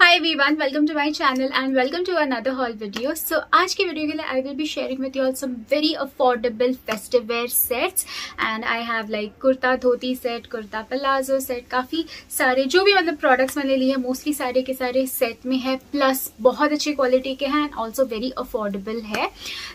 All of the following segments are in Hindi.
Hi everyone welcome to my channel and welcome to another haul video so आज के वीडियो के लिए I will be sharing with you all some very affordable festive wear sets and I have like kurta, dhoti set kurta palazzo set काफ़ी सारे जो भी मतलब प्रोडक्ट्स मैंने लिए हैं मोस्टली सारे के सारे सेट में है प्लस बहुत अच्छी क्वालिटी के हैं एंड ऑल्सो वेरी अफोर्डेबल है.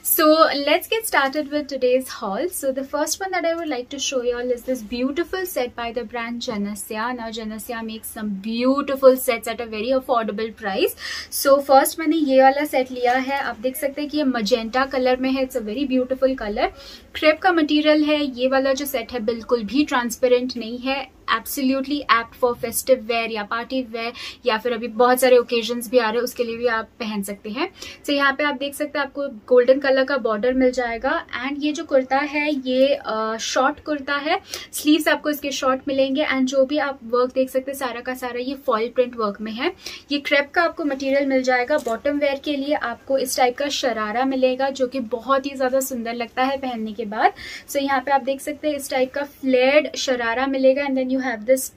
So let's get started with today's haul so the first one that I would like to show you all is this beautiful set by the brand Jansya now Jansya makes some beautiful sets at a very affordable price so first मैंने ये वाला सेट लिया है। आप देख सकते हैं कि ये मजेंटा कलर में है। It's a very beautiful colour crepe का मटेरियल है। ये वाला जो सेट है, बिल्कुल भी ट्रांसपेरेंट नहीं है। Absolutely apt for festive wear या पार्टी वेयर या फिर अभी बहुत सारे ओकेजन भी आ रहे हैं उसके लिए भी आप पहन सकते हैं। सो so, यहाँ पे आप देख सकते हैं आपको गोल्डन कलर का बॉर्डर मिल जाएगा एंड ये जो कुर्ता है ये शॉर्ट uh, कुर्ता है। स्लीव्स आपको इसके शॉर्ट मिलेंगे एंड जो भी आप वर्क देख सकते हैं सारा का सारा ये फॉल प्रिंट वर्क में है। ये क्रेप का आपको मटेरियल मिल जाएगा। बॉटम वेयर के लिए आपको इस टाइप का शरारा मिलेगा जो कि बहुत ही ज़्यादा सुंदर लगता है पहनने के बाद। सो so, यहाँ पे आप देख सकते हैं इस टाइप का फ्लेड शरारा मिलेगा and then you have this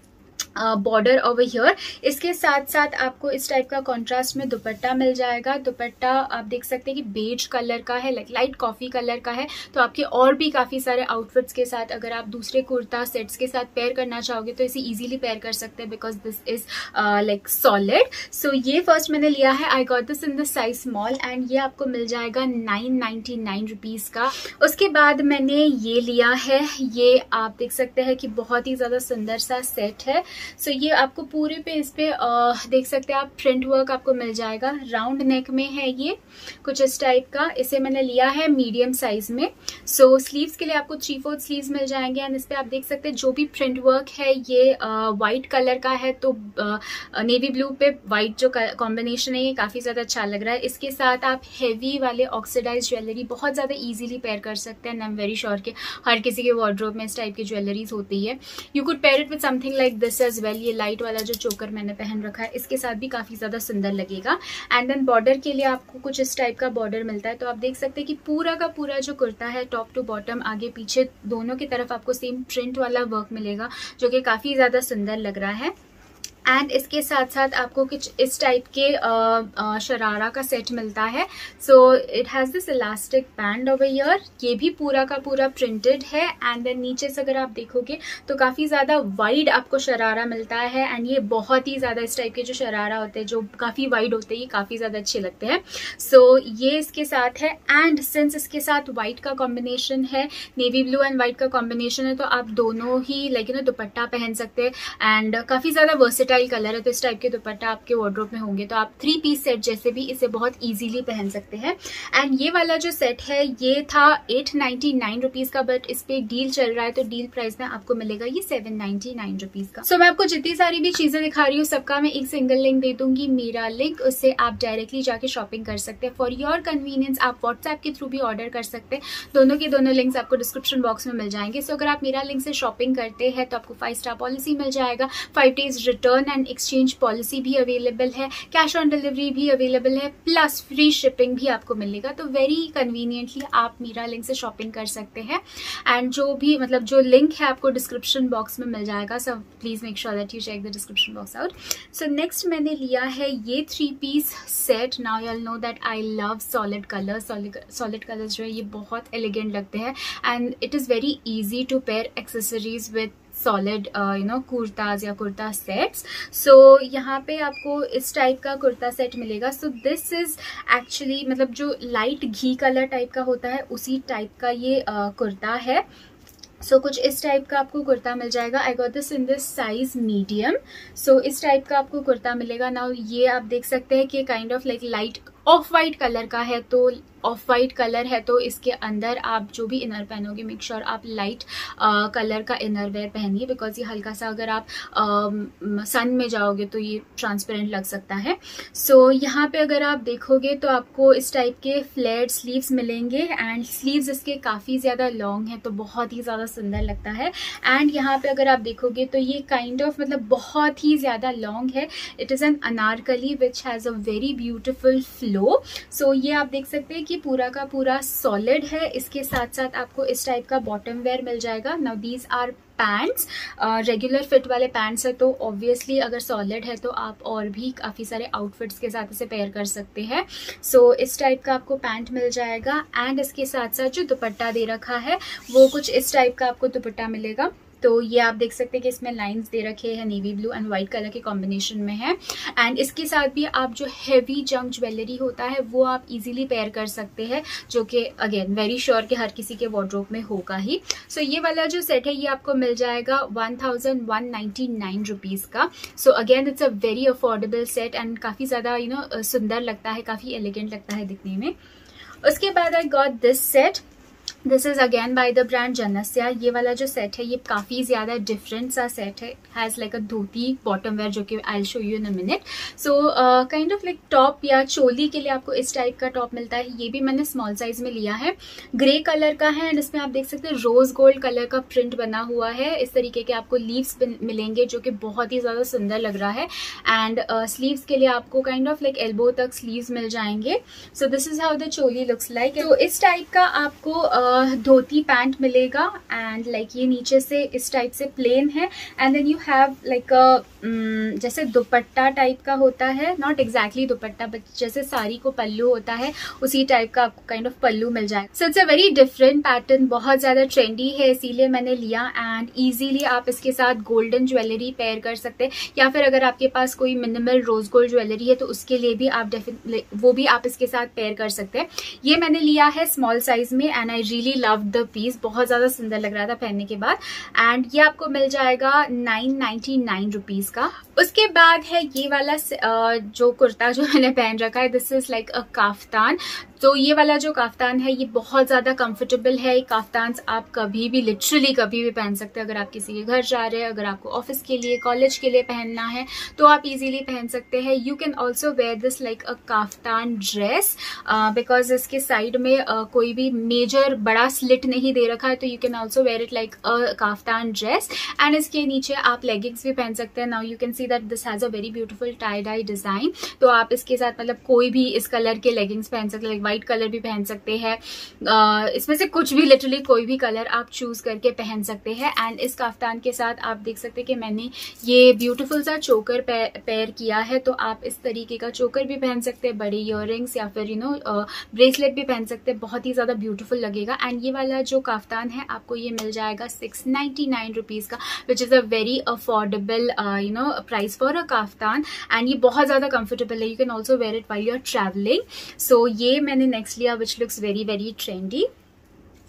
border over here इसके साथ साथ आपको इस टाइप का कॉन्ट्रास्ट में दुपट्टा मिल जाएगा। दुपट्टा आप देख सकते हैं कि बेज कलर का है लाइक लाइट कॉफ़ी कलर का है। तो आपके और भी काफ़ी सारे आउटफिट्स के साथ अगर आप दूसरे कुर्ता सेट्स के साथ पेयर करना चाहोगे तो इसे इजीली पेयर कर सकते हैं because this is like solid so ये फ़र्स्ट मैंने लिया है। I got this in the size small and ये आपको मिल जाएगा नाइन नाइनटी नाइन रुपीज़ का। उसके बाद मैंने ये लिया है। ये आप देख सकते हैं कि बहुत ही ज़्यादा सुंदर सा सेट है। सो so, ये आपको पूरे पे इस पे आ, देख सकते हैं आप प्रिंट वर्क आपको मिल जाएगा। राउंड नेक में है ये कुछ इस टाइप का। इसे मैंने लिया है मीडियम साइज़ में। सो so, स्लीव्स के लिए आपको थ्री फोर्थ स्लीव्स मिल जाएँगे। एंड इस पे आप देख सकते हैं जो भी प्रिंट वर्क है ये व्हाइट कलर का है। तो नेवी ब्लू पे व्हाइट जो कॉम्बिनेशन है ये काफ़ी ज़्यादा अच्छा लग रहा है। इसके साथ आप हैवी वाले ऑक्सीडाइज ज्वेलरी बहुत ज़्यादा ईजिली पेयर कर सकते हैं। आई एम वेरी श्योर के हर किसी के वार्ड्रोब में इस टाइप की ज्वेलरीज होती है। You could pair it with something like this as well ये लाइट वाला जो चोकर मैंने पहन रखा है, इसके साथ भी काफ़ी ज़्यादा सुंदर लगेगा। एंड देन बॉर्डर के लिए आपको कुछ इस टाइप का बॉर्डर मिलता है तो आप देख सकते हैं कि पूरा का पूरा जो कुर्ता है टॉप टू बॉटम आगे पीछे दोनों की तरफ़ आपको सेम प्रिंट वाला वर्क मिलेगा, जो कि काफ़ी ज़्यादा सुंदर लग रहा है। एंड इसके साथ साथ आपको कुछ इस टाइप के शरारा का सेट मिलता है। So it has this elastic band over ear ये भी पूरा का पूरा प्रिंटेड है। एंड देन नीचे से अगर आप देखोगे तो काफ़ी ज़्यादा वाइड आपको शरारा मिलता है। एंड ये बहुत ही ज़्यादा इस टाइप के जो शरारा होते हैं जो काफ़ी वाइड होते हैं ये काफ़ी ज़्यादा अच्छे लगते हैं। सो so, ये इसके साथ है। एंड सिंस इसके साथ व्हाइट का कॉम्बिनेशन है नेवी ब्लू एंड व्हाइट का कॉम्बिनेशन है तो आप दोनों ही लाइक यू नो दुपट्टा पहन सकते हैं। एंड काफ़ी ज़्यादा वर्सिटाइल टेक्सटाइल कलर है तो इस टाइप के दुपट्टा आपके वार्ड्रोप में होंगे। तो आप थ्री पीस सेट जैसे भी इसे बहुत इजीली पहन सकते हैं। एंड ये वाला जो सेट है ये था एट नाइनटी नाइन रुपीज़ का बट इस पे डील चल रहा है तो डील प्राइस में आपको मिलेगा ये सेवन नाइनटी नाइन रुपीज़ का। सो so, मैं आपको जितनी सारी भी चीज़ें दिखा रही हूँ सबका मैं एक सिंगल लिंक दे दूँगी मेरा लिंक उससे आप डायरेक्टली जाके शॉपिंग कर सकते हैं। फॉर योर कन्वीनियंस आप व्हाट्सएप के थ्रू भी ऑर्डर कर सकते हैं। दोनों के दोनों लिंक्स आपको डिस्क्रिप्शन बॉक्स में मिल जाएँगे। सो so, अगर आप मेरा लिंक से शॉपिंग करते हैं तो आपको फाइव स्टार पॉलिसी मिल जाएगा। Five days return and exchange policy भी अवेलेबल है कैश ऑन डिलीवरी भी अवेलेबल है प्लस फ्री शिपिंग भी आपको मिलेगा तो वेरी कन्वीनियंटली आप मीरा लिंक से शॉपिंग कर सकते हैं। एंड जो भी मतलब जो लिंक है आपको डिस्क्रिप्शन बॉक्स में मिल जाएगा so please make sure that you check the description box out so next मैंने लिया है ये three piece set now you'll know that I love solid colour solid colours जो है, ये बहुत एलिगेंट लगते हैं। And it is very easy to pair accessories with solid you know kurtas या कुर्ता सेट्स सो यहाँ पे आपको इस टाइप का कुर्ता सेट मिलेगा। सो दिस इज़ एक्चुअली मतलब जो लाइट घी कलर टाइप का होता है उसी टाइप का ये uh, कुर्ता है। सो so, कुछ इस टाइप का आपको कुर्ता मिल जाएगा। I got this in this size medium so इस टाइप का आपको कुर्ता मिलेगा। नाउ ये आप देख सकते हैं कि kind of like light off white colour का है। तो ऑफ़ वाइट कलर है तो इसके अंदर आप जो भी इनर पहनोगे मेक श्योर आप लाइट कलर का इनर वेयर पहनिए बिकॉज़ ये हल्का सा अगर आप सन में जाओगे तो ये ट्रांसपेरेंट लग सकता है। सो so, यहाँ पे अगर आप देखोगे तो आपको इस टाइप के फ्लेड स्लीव्स मिलेंगे एंड स्लीव्स इसके काफ़ी ज़्यादा लॉन्ग है तो बहुत ही ज़्यादा सुंदर लगता है। एंड यहाँ पे अगर आप देखोगे तो ये काइंड kind ऑफ़ of, मतलब बहुत ही ज़्यादा लॉन्ग है। It is an Anarkali which has a very beautiful flow so ये आप देख सकते हैं कि ये पूरा का पूरा सॉलिड है इसके साथ साथ आपको इस टाइप का बॉटम वेयर मिल जाएगा। Now these are pants regular fit वाले पैंट्स है तो ऑब्वियसली अगर सॉलिड है तो आप और भी काफ़ी सारे आउटफिट्स के साथ इसे पेयर कर सकते हैं। सो so, इस टाइप का आपको पैंट मिल जाएगा एंड इसके साथ साथ जो दुपट्टा दे रखा है वो कुछ इस टाइप का आपको दुपट्टा मिलेगा। तो ये आप देख सकते हैं कि इसमें लाइंस दे रखे हैं navy blue and white colour के कॉम्बिनेशन में है। एंड इसके साथ भी आप जो हैवी जंक ज्वेलरी होता है वो आप इजीली पेयर कर सकते हैं जो कि अगेन वेरी श्योर कि हर किसी के वार्ड्रोब में होगा ही। सो so, ये वाला जो सेट है ये आपको मिल जाएगा one thousand one ninety nine rupees का। So again it's a very affordable set and काफ़ी ज़्यादा यू नो सुंदर लगता है काफ़ी एलिगेंट लगता है दिखने में। उसके बाद I got this set this is again by the brand Jansya ये वाला जो सेट है ये काफ़ी ज़्यादा डिफरेंट सा सेट है. Has like a dhoti bottom wear जो कि I show you in a minute so kind of like top या चोली के लिए आपको इस टाइप का टॉप मिलता है. ये भी मैंने स्मॉल साइज़ में लिया है. ग्रे कलर का है एंड इसमें आप देख सकते हैं रोज गोल्ड कलर का प्रिंट बना हुआ है. इस तरीके के आपको लीव्स मिलेंगे जो कि बहुत ही ज़्यादा सुंदर लग रहा है. एंड स्लीव्स uh, के लिए आपको काइंड ऑफ़ लाइक एल्बो तक स्लीव्स मिल जाएँगे. So this is how the choli looks like तो इस टाइप का आपको uh, धोती पैंट मिलेगा एंड लाइक like, ये नीचे से इस टाइप से प्लेन है and then you have like जैसे दुपट्टा टाइप का होता है नॉट एग्जैक्टली दुपट्टा बट जैसे साड़ी को पल्लू होता है उसी टाइप का आपको काइंड ऑफ़ पल्लू मिल जाए so it's a very different pattern बहुत ज़्यादा ट्रेंडी है इसीलिए मैंने लिया एंड ईजिली आप इसके साथ गोल्डन ज्वेलरी पेयर कर सकते हैं या फिर अगर आपके पास कोई मिनिमल रोज गोल्ड ज्वेलरी है तो उसके लिए भी आप डेफिनेटली वो भी आप इसके साथ पेयर कर सकते हैं ये मैंने लिया है स्मॉल साइज़ में and I really love the piece बहुत ज़्यादा सुंदर लग रहा था पहनने के बाद। एंड ये आपको मिल जाएगा नाइन नाइनटी नाइन रुपीज़ का। उसके बाद है ये वाला जो कुर्ता जो मैंने पहन रखा है this is like a kaftan तो ये वाला जो काफ्तान है ये बहुत ज़्यादा कंफर्टेबल है। काफ्तान आप कभी भी लिटरली कभी भी पहन सकते हैं। अगर आप किसी के घर जा रहे हैं अगर आपको ऑफ़िस के लिए कॉलेज के लिए पहनना है तो आप इजीली पहन सकते हैं। You can also wear this like a kaftan dress because इसके साइड में uh, कोई भी मेजर बड़ा स्लिट नहीं दे रखा है तो you can also wear it like a kaftan dress and इसके नीचे आप लेगिंग्स भी पहन सकते हैं. Now you can see that this has a very beautiful tie dye design तो आप इसके साथ मतलब कोई भी इस कलर के लेगिंग्स पहन सकते हैं व्हाइट कलर भी पहन सकते हैं. इसमें से कुछ भी लिटरली कोई भी कलर आप चूज़ करके पहन सकते हैं. एंड इस काफ्तान के साथ आप देख सकते हैं कि मैंने ये ब्यूटीफुल सा चोकर पेयर किया है. तो आप इस तरीके का चोकर भी पहन सकते हैं, बड़े इयर या फिर यू नो ब्रेसलेट भी पहन सकते हैं. बहुत ही ज़्यादा ब्यूटीफुल लगेगा. एंड ये वाला जो काफ्तान है, आपको ये मिल जाएगा सिक्स नाइनटी नाइन रुपीज़ का which is a very affordable you know price for a kaftan. And ये बहुत ज़्यादा कंफर्टेबल है। You can also wear it while you are travelling so ये मैंने नेक्स्ट लिया which looks very very trendy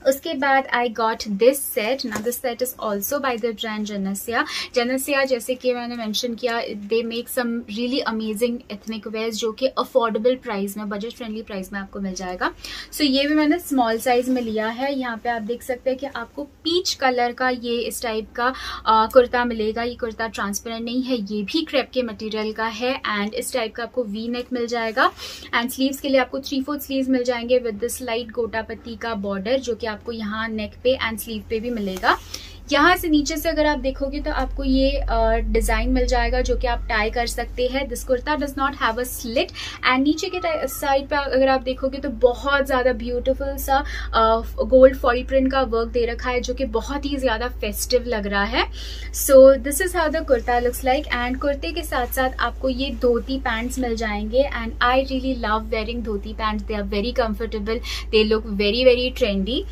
उसके बाद आई गॉट दिस सेट ना this set is also by the brand Jansya Jansya जैसे कि मैंने मैंशन किया they make some really amazing ethnic wears जो कि अफोर्डेबल प्राइस में बजट फ्रेंडली प्राइस में आपको मिल जाएगा. सो so, ये भी मैंने स्मॉल साइज़ में लिया है. यहाँ पे आप देख सकते हैं कि आपको पीच कलर का ये इस टाइप का आ, कुर्ता मिलेगा. ये कुर्ता ट्रांसपेरेंट नहीं है ये भी क्रेप के मटेरियल का है एंड इस टाइप का आपको वी नेक मिल जाएगा. एंड स्लीव्स के लिए आपको थ्री फोर्थ स्लीव मिल जाएँगे विद दिस लाइट गोटापत्ती का बॉर्डर जो कि आपको यहाँ नेक पे एंड स्लीव पे भी मिलेगा। यहाँ से नीचे से अगर आप देखोगे तो आपको ये डिज़ाइन मिल जाएगा जो कि आप टाई कर सकते हैं। This kurta does not have a slit and नीचे के साइड पे अगर आप देखोगे तो बहुत ज़्यादा ब्यूटीफुल सा गोल्ड फॉइल प्रिंट का वर्क दे रखा है जो कि बहुत ही ज़्यादा फेस्टिव लग रहा है। So this is how the kurta looks like and कुर्ते के साथ साथ आपको ये धोती पैंट्स मिल जाएँगे and I really love wearing dhoti pants they are very comfortable they look very very trendy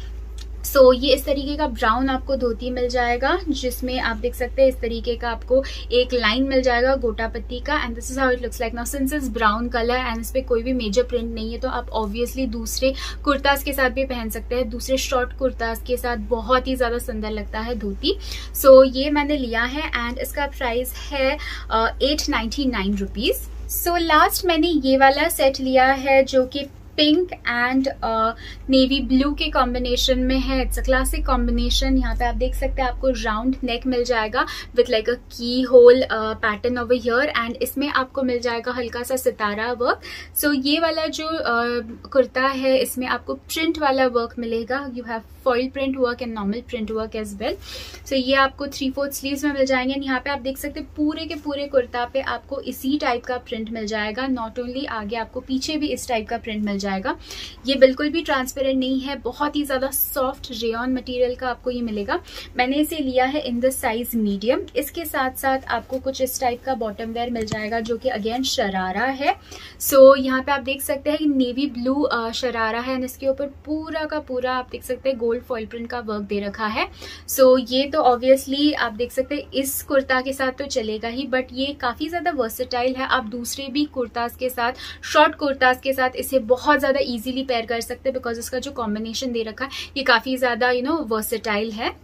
so so, ये इस तरीके का ब्राउन आपको धोती मिल जाएगा जिसमें आप देख सकते हैं इस तरीके का आपको एक लाइन मिल जाएगा गोटा पत्ती का and this is how it looks like now since is brown colour and इस पर कोई भी मेजर प्रिंट नहीं है तो आप ऑब्वियसली दूसरे कुर्ताज के साथ भी पहन सकते हैं दूसरे शॉर्ट कुर्ताज के साथ बहुत ही ज़्यादा सुंदर लगता है धोती। सो so, ये मैंने लिया है एंड इसका प्राइस है eight ninety nine rupees so last मैंने ये वाला सेट लिया है जो कि पिंक एंड नेवी ब्लू के कॉम्बिनेशन में है. इट्स अ क्लासिक कॉम्बिनेशन यहाँ पे आप देख सकते हैं आपको राउंड नेक मिल जाएगा with like a keyhole pattern over here and इसमें आपको मिल जाएगा हल्का सा सितारा वर्क सो so, ये वाला जो uh, कुर्ता है इसमें आपको प्रिंट वाला वर्क मिलेगा. You have foil print work and normal print work as well so ये आपको थ्री फोर्थ स्लीव में मिल जाएँगे यहाँ पे आप देख सकते हैं पूरे के पूरे कुर्ता पे आपको इसी टाइप का प्रिंट मिल जाएगा। नॉट ओनली आगे आपको पीछे भी इस टाइप का प्रिंट मिल जाएगा। ये बिल्कुल भी ट्रांसपेरेंट नहीं है बहुत ही ज़्यादा सॉफ्ट रेन मटीरियल का आपको ये मिलेगा। मैंने इसे लिया है इन द साइज़ मीडियम इसके साथ साथ आपको कुछ इस टाइप का बॉटम वेयर मिल जाएगा जो कि अगेन शरारा है। सो so, यहाँ पे आप देख सकते हैं नेवी ब्लू शरारा है एंड इसके ऊपर पूरा का पूरा आप देख सकते हैं गोल्ड फॉइल प्रिंट का वर्क दे रखा है। सो so, ये तो ऑब्वियसली आप देख सकते हैं इस कुर्ता के साथ तो चलेगा ही बट ये काफ़ी ज़्यादा वर्सेटाइल है। आप दूसरे भी कुर्ताज के साथ शॉर्ट कुर्ताज के साथ इसे बहुत ज़्यादा इजिली पेयर कर सकते हैं बिकॉज़ उसका जो कॉम्बिनेशन दे रखा है ये काफ़ी ज़्यादा यू नो वर्सेटाइल है।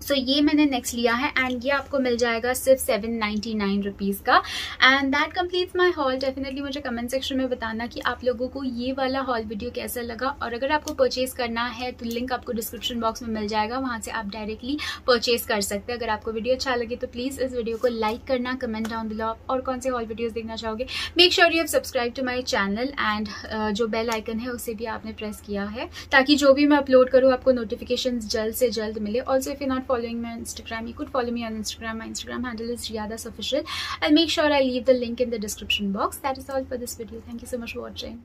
सो so, ये मैंने नेक्स्ट लिया है एंड ये आपको मिल जाएगा सिर्फ़ सेवन नाइन्टी नाइन रुपीज़ का। And that completes my haul definitely मुझे कमेंट सेक्शन में बताना कि आप लोगों को ये वाला हॉल वीडियो कैसा लगा। और अगर आपको परचेज करना है तो लिंक आपको डिस्क्रिप्शन बॉक्स में मिल जाएगा। वहाँ से आप डायरेक्टली परचेज कर सकते हैं। अगर आपको वीडियो अच्छा लगे तो प्लीज़ इस वीडियो को लाइक करना कमेंट डाउन बिलो और कौन से हॉल वीडियोज़ देखना चाहोगे। Make sure you have subscribe to my channel and जो बेल आइकन है उसे भी आपने प्रेस किया है। ताकि जो भी मैं अपलोड करूँ आपको नोटिफिकेशन जल्द से जल्द मिले। Also if you not following me on Instagram, you could follow me on Instagram. My Instagram handle is Riyadas Official. I'll make sure I leave the link in the description box. That is all for this video. Thank you so much for watching.